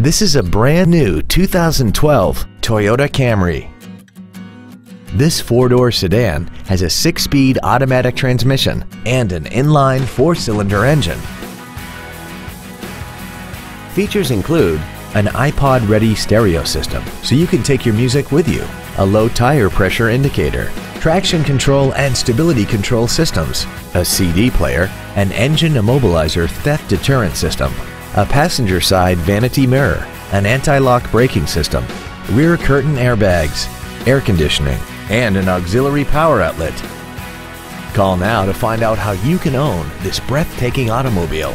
This is a brand new 2012 Toyota Camry. This four-door sedan has a six-speed automatic transmission and an inline four-cylinder engine. Features include an iPod-ready stereo system so you can take your music with you, a low tire pressure indicator, traction control and stability control systems, a CD player, an engine immobilizer theft deterrent system, a passenger side vanity mirror, an anti-lock braking system, rear curtain airbags, air conditioning, and an auxiliary power outlet. Call now to find out how you can own this breathtaking automobile.